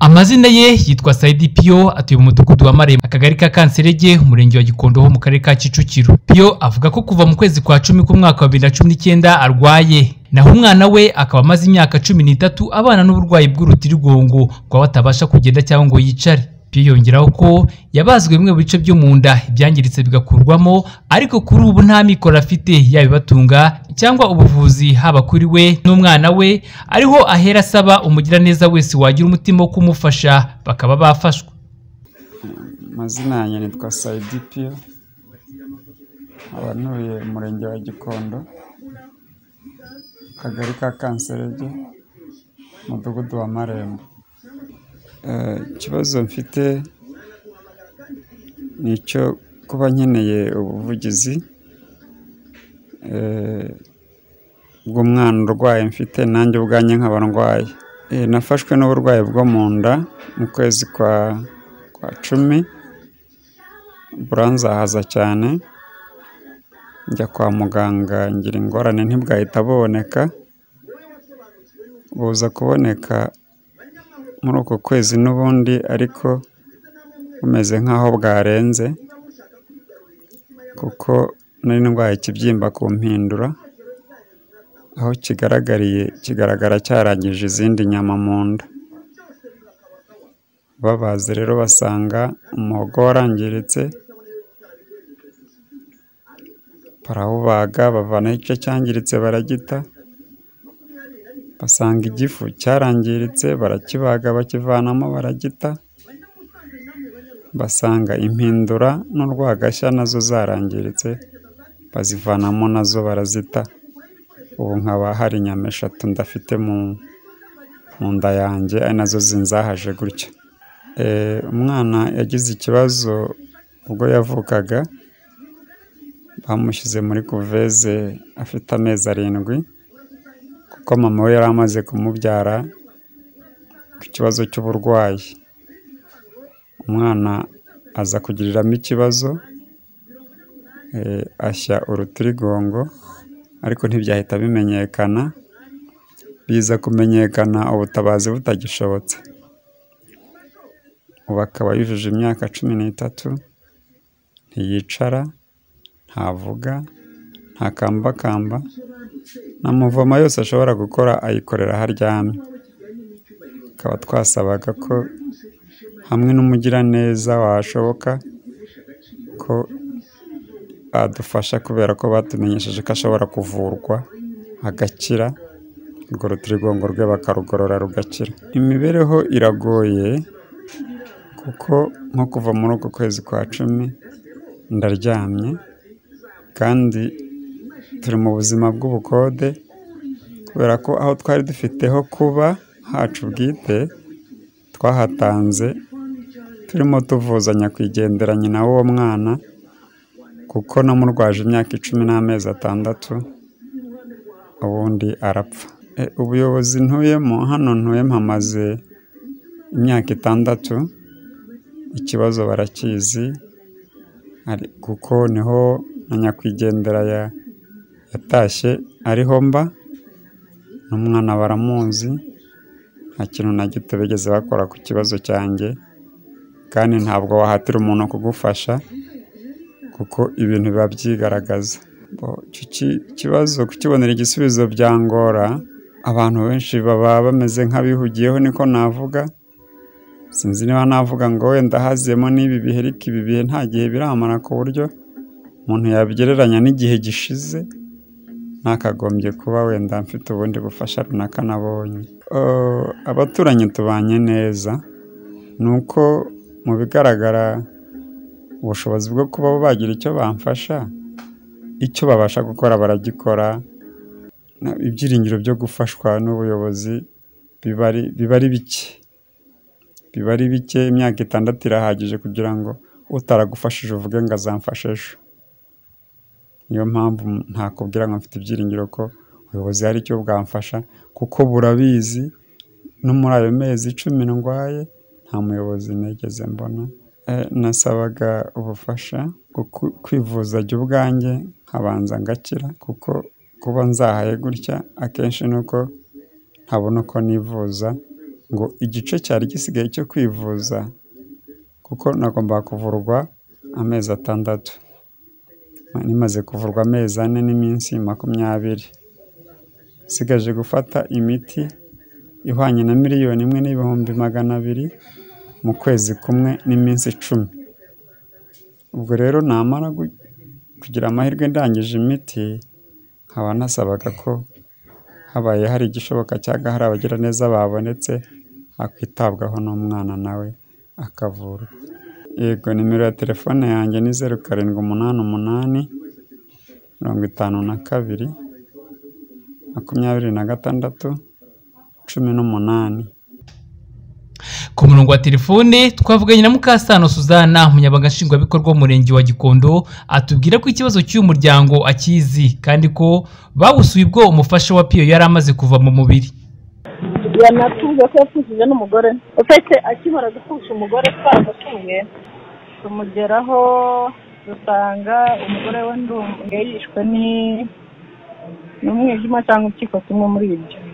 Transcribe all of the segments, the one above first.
amazina ye yitwa Saidi Pio atuye mu mudugudu wa Marembo akagari ka Kanserege umurenge wa Gikondo ho mu karere ka Kicukiro. Pio avuga ko kuva mu kwezi kwa cumi k'umwaka wa bibiri na cumi n'icyenda arwaye. Naho umwana we akaba amaze imyaka cumi n'itatu abana n'uburwayi bw'urutirigongo ngo atabasha kugenda cyangwa ngo yicare. Pio yongeraho ko yabazwe bimwe mu bice byo mu nda ibyangiritse bigakurwamo ariko kuri ubu nta mikoro afite. Yabibatunga cyangwa ubuvuzi haba kuri we n'umwana we ariho ahera asaba umugiraneza wese wagira umutima wo kumufasha bakaba bafashwa amazina yanjye nitwa Saidi Pio nkaba ntuye umurenge wa Gikondo akagari ka Kanserege umudugudu wa Marembo. Ikibazo mfite ni icyo kuba nkeneye ubuvugizi. Bw'umwana urwaye mfite nanjye ubwanjye nkaba ndwaye. Nafashwe n'uburwayi bwo mu nda mu kwezi kwa kwa cumi. Buranzahaza cyane. Njya kwa muganga ngira ingorane ntibwahita buboneka buza kuboneka muri uku kwezi n'ubundi ariko bumeze nk'aho bwarenze kuko nari ndwaye ikibyimba ku mpindura aho kigaragariye kigaragara cyarangije izindi nyama mu nda. Babaze rero basanga umuhogo warangiritse barawubaga bavanaho igice cyangiritse baragita basanga igifu cyarangiritse barakibaga bakivanamo baragita basanga impindura n'urwagashya na zo zarangiritse. Bazivanamo na zo barazita ubu nkaba hari inyama eshatu ndafite mu nda yanjye ari na zo zinzahaje gutya. Umwana yagize ikibazo ubwo yavukaga bamushyize muri kuveze afite amezi arindwi kuko mama we yari amaze kumubyara ku kibazo cy'uburwayi. Umwana aza kugiriramo ikibazo ashya urutirigongo ariko ntibyahita bimenyekana biza kumenyekana ubutabazi butagishobotse. Ubu akaba yujuje imyaka cumi n'itatu ntiyicara ntavuga ntakambakamba nta muvoma yose ashobora gukora ayikorera aho aryamye. Tukaba twasabaga ko hamwe n'umugiraneza washoboka ko badufasha kubera ko batumenyesheje ko ashobora kuvurwa agakira urwo rutirigongo rwe bakarugorora rugakira. Imibereho iragoye kuko nko kuva muri uku kwezi kwa cumi ndaryamye kandi turi mu buzima bw'ubukode kubera ko aho twari dufiteho kuba hacu bwite twahatanze turimo tuvuza nyakwigendera nyina w'uwo mwana kuko namurwaje imyaka icumi n'amezi atandatu ubundi arapfa. Ubuyobozi ntuyemo hano ntuye mpamaze imyaka itandatu ikibazo barakizi kuko ni ho na nyakwigendera yatashye ariho mba n'umwana baramuzi nta kintu na gito bigeze bakora ku kibazo cyanjye kandi ntabwo wahatira umuntu kugufasha. Kuko ibintu biba byigaragaza ikibazo kukibonera igisubizo byangora abantu benshi baba bameze nk'abihugiyeho niko navuga. Sinzi niba navuga ngo wenda haziyemo n'ibi bihe ariko ibi bihe nta gihe biramara ku buryo umuntu yabigereranya n'igihe gishize. Ntakagombye kuba wenda mfite ubundi bufasha runaka nabonye. Abaturanyi tubanye neza ni uko mu bigaragara ubushobozi bwo kuba bagira icyo bamfasha icyo babasha gukora baragikora ibyiringiro byo gufashwa n'ubuyobozi biba ari bike. Biba ari bike imyaka itandatu irahagije kugira ngo utaragufashije uvuge ngo azamfashe ejo. Niyo mpamvu ntakubwira ngo mfite ibyiringiro ko ubuyobozi hari icyo bwamfasha kuko burabizi no muri ayo mezi icumi ndwaye nta muyobozi nigeze mbona. Nasabaga ubufasha kwivuza jya ubwanjye nkabanza ngakira kuko kuba nzahaye gutya akenshi ni uko ntabona uko nivuza ngo igice cyari gisigaye cyo kwivuza kuko nagombaga kuvurwa amezi atandatu. Nimaze kuvurwa amezi ane n'iminsi makumyabiri. Nsigaje gufata imiti ihwanye na miliyoni imwe n'ibihumbi magana abiri mu kwezi kumwe n'iminsi icumi. Ubwo rero namara kugira amahirwe ndangije imiti nkaba nasabaga ko habaye hari igishoboka cyangwa hari abagiraneza babonetse hakwitabwaho n'umwana nawe akavurwa. Yego nimero ya telefone yanjye ni zeru karindwi umunani umunani mirongo itanu na kabiri makumyabiri na gatandatu cumi n'umunani. Ku murongo wa telefone twavuganye na mukasano suzana umunyabanga nshingwabikorwa w'umurenge wa gikondo atubwira ko ikibazo cy'uyu muryango akizi kandi ko bawusuye ubwo umufasha wa piyo yari amaze kuva mu mubiri. Yanatubwiye ko yapfushije n'umugore. Ufite akimara gupfusha umugore twaramusuye tumugeraho dusanga umugore we yishwe n'umwijima cyangwa impyiko kimwe muri ibyo.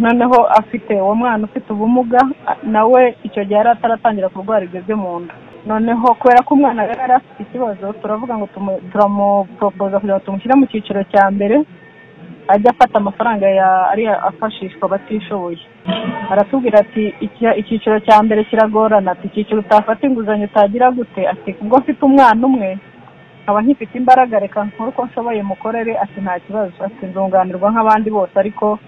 Noneho afite uwo mwana ufite ubumuga nawe icyo gihe yari ataratangira kurwara ibyo byo mu nda. Noneho kubera ko umwana yari afite ikibazo turavuga ngo turamuporopoza kugira ngo tumushyire mu cyiciro cya mbere ajya afata amafaranga ari afashishwa abatishoboye aratubwira ati icyiciro cya mbere kiragorana ati icyiciro utafata inguzanyo utagira gute? Ati ubwo mfite umwana umwe nkaba nkifite imbaraga reka nkore uko nshoboye mukorere. Ati nta kibazo. Ati nzunganirwa nk'abandi bose ariko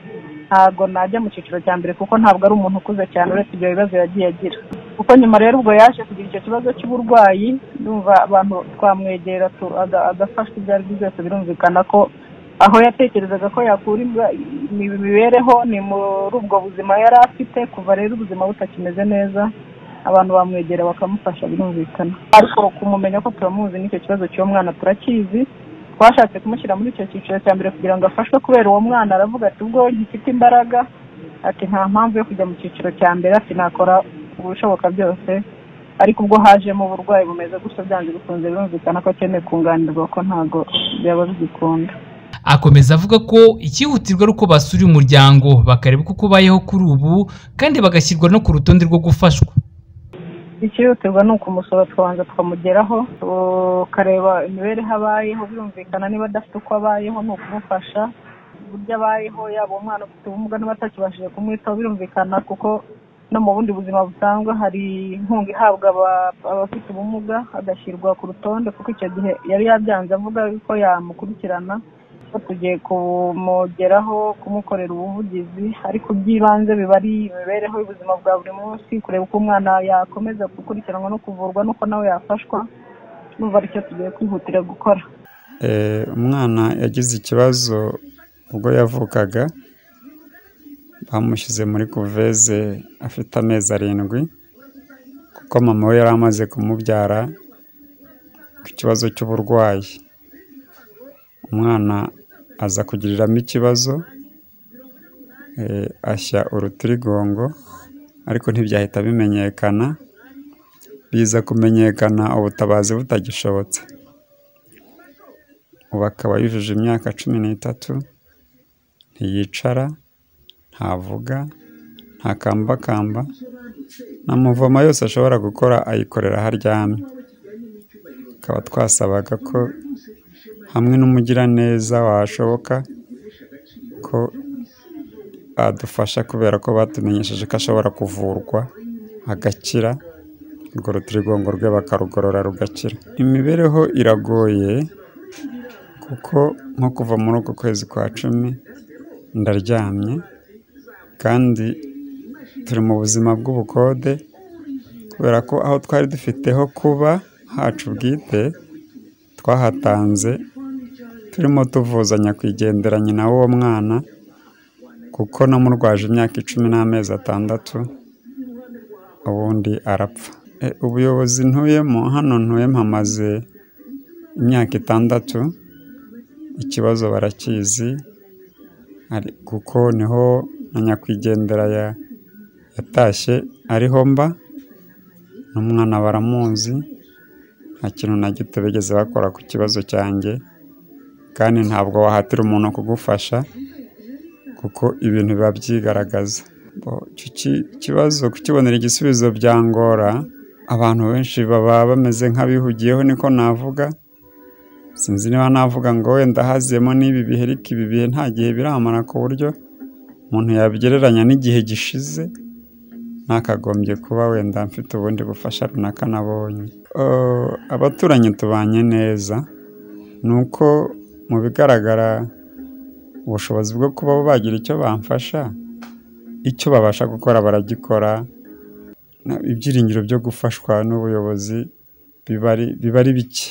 ntabwo najya mu cyiciro cya mbere kuko ntabwo ari umuntu ukuze cyane uretse ibyo bibazo yagiye agira. Kuko nyuma rero ubwo yaje kugira icyo kibazo cy'uburwayi ndumva abantu twamwegera agafashwa ibyo ari byo byose birumvikana ko aho yatekerezaga ko yakura imibereho ni muri ubwo buzima yari afite kuva rero ubuzima butakimeze neza abantu bamwegera bakamufasha birumvikana. Ariko kumumenya ko turamuzi n'icyo kibazo cy'uwo mwana turakizi twashatse kumushyira muri icyo cyiciro cya mbere kugira ngo afashwe kubera uwo mwana aravuga ati ubwo gifite imbaraga? Ati nta mpamvu yo kujya mu cyiciro cya mbere ati nakora ubushoboka byose. Ariko ubwo hajemo uburwayi bumeze gutyo byanze bikunze birumvikana ko akeneye kunganirwa ko ntabwo byaba bigikunda. Akomeza avuga ko icyihutirwa ari uko basura umuryango bakareba uko ubayeho kuri ubu kandi bagashyirwa no ku rutonde rwo gufashwa. Icyihutirwa ni ukumusura tukabanza tukamugeraho tukareba imibereho abayeho birumvikana niba adafite uko abayeho ni ukumufasha. Uburyo abayeho yaba umwana ufite ubumuga niba atakibashije kumwitaho birumvikana kuko no mu bundi buzima busanzwe hari inkunga ihabwa abafite ubumuga agashyirwa ku rutonde kuko icyo gihe yari yabyanze avuga ko yamukurikirana. Tugiye kumugeraho kumukorera ubuvugizi ariko by'ibanze biba ari imibereho y'ubuzima bwa buri munsi kureba uko umwana yakomeza gukurikiranwa no kuvurwa n'uko nawe yafashwa numva ari cyo tugiye kwihutira gukora. Umwana yagize ikibazo ubwo yavukaga bamushyize muri kuveze afite amezi arindwi kuko mama we yari amaze kumubyara ku kibazo cy'uburwayi. Umwana aza kugiriramo ikibazo ashya urutirigongo ariko ntibyahita bimenyekana biza kumenyekana ubutabazi butagishobotse. Ubu akaba yujuje imyaka cumi n'itatu ntiyicara ntavuga ntakambakamba nta muvoma yose ashobora gukora ayikorera aho aryamye. Tukaba twasabaga ko hamwe n'umugiraneza washoboka ko adufasha kubera ko batumenyesheje ko ashobora kuvurwa agakira urwo rutirigongo rwe bakarugorora rugakira. Imibereho iragoye kuko nko kuva muri uku kwezi kwa cumi ndaryamye kandi turi mu buzima bw'ubukode kubera ko aho twari dufiteho kuba hacu bwite twahatanze turimo tuvuza nyakwigendera nyina w'uwo mwana kuko namurwaje imyaka icumi n'amezi atandatu ubundi arapfa. Ubuyobozi ntuyemo. Hano ntuye mpamaze imyaka itandatu ikibazo barakizi kuko ni ho na nyakwigendera yatashye ariho mba n'umwana baramuzi nta kintu na gito bigeze bakora ku kibazo cyanjye. Kandi ntabwo wahatira umuntu kugufasha kuko ibintu biba byigaragaza. Bo, icyo ki- kibazo kukibonera igisubizo byangora abantu benshi baba bameze nk'abihugiyeho niko navuga. Sinzi niba navuga ngo wenda haziyemo n'ibi bihe ariko ibi bihe nta gihe biramara ku buryo umuntu yabigereranya n'igihe gishize. Ntakagombye kuba wenda mfite ubundi bufasha runaka nabonye. Abaturanyi tubanye neza ni uko mu bigaragara ubushobozi bwo kuba bagira icyo bamfasha icyo babasha gukora baragikora ibyiringiro byo gufashwa n'ubuyobozi biba ari bike.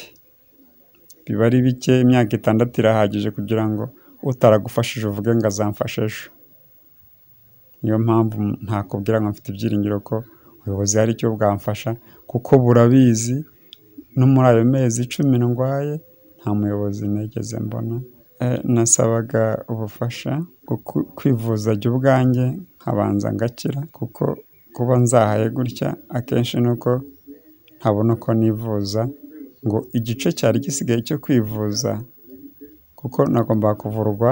Biba ari bike imyaka itandatu irahagije kugira ngo utaragufashije uvuge ngo azamfashe ejo. Niyo mpamvu ntakubwira ngo mfite ibyiringiro ko ubuyobozi hari icyo bwamfasha kuko burabizi no muri ayo mezi icumi ndwaye nta muyobozi nigeze mbona. Eh, nasabaga ubufasha bwo kwivuza jya ubwanjye nkabanza ngakira kuko kuba nzahaye gutya akenshi ni uko ntabona uko nivuza ngo igice cyari gisigaye cyo kwivuza kuko nagombaga kuvurwa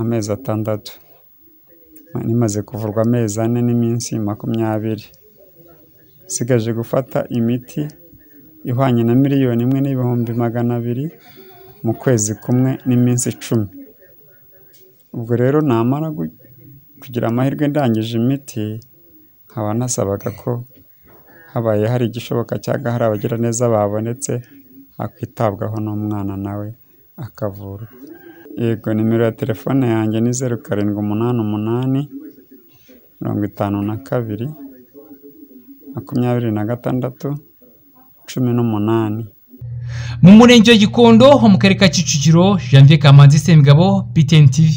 amezi atandatu. Nimaze kuvurwa amezi ane n'iminsi makumyabiri. Nsigaje gufata imiti ihwanye na miliyoni imwe n'ibihumbi magana abiri mu kwezi kumwe n'iminsi icumi. Ubwo rero namara kugira amahirwe ndangije imiti nkaba nasabaga ko habaye hari igishoboka cyangwa hari abagira neza babonetse akwitabwaho n'umwana nawe akavurwa. Yego nimero ya telefone yanjye ni zeru karindwi umunani umunani mirongo itanu na kabiri makumyabiri na gatandatu cumi n'umunani. Mu murenge wa gikondo ho mu karere ka kicukiro janvier kamanzi semigabo btn tv